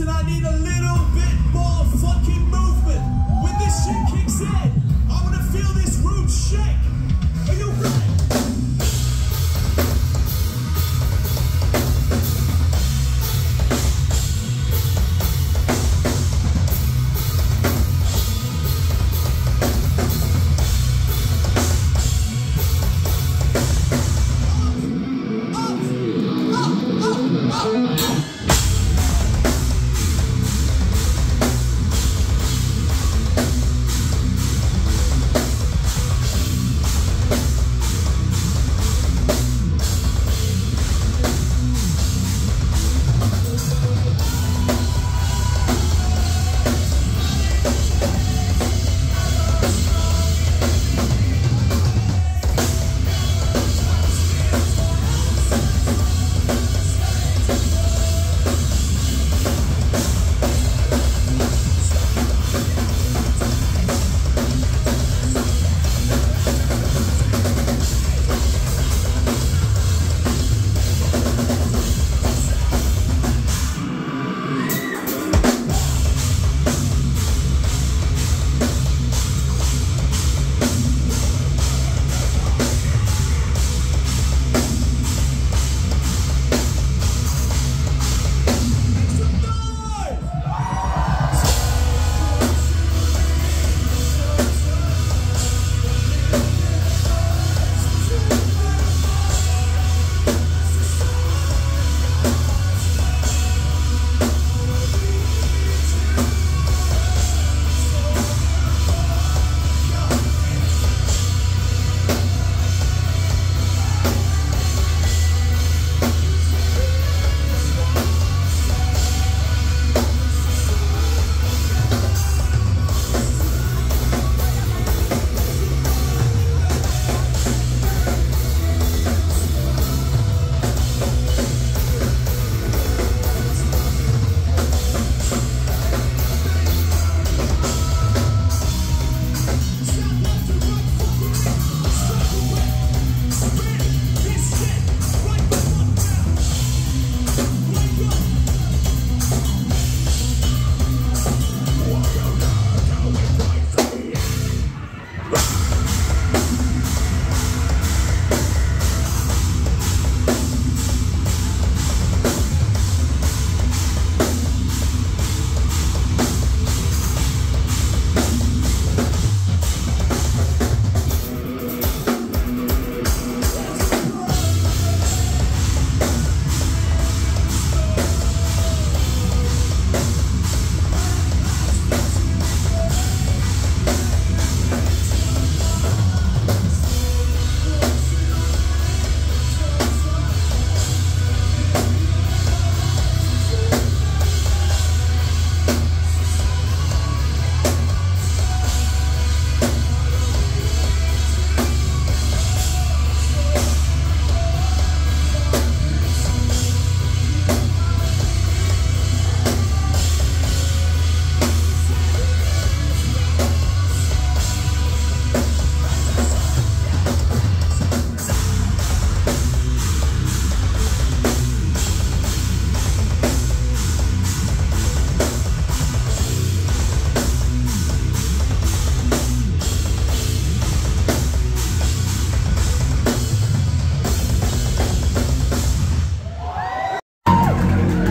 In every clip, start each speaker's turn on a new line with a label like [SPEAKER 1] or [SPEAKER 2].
[SPEAKER 1] and I need a little bit more fucking movement. When this shit kicks in, I wanna feel this room shake.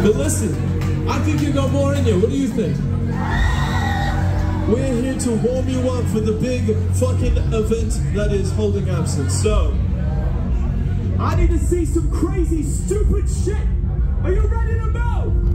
[SPEAKER 1] But listen, I think you got more in you. What do you think? We're here to warm you up for the big fucking event that is Holding Absence. So, I need to see some crazy, stupid shit. Are you ready to go?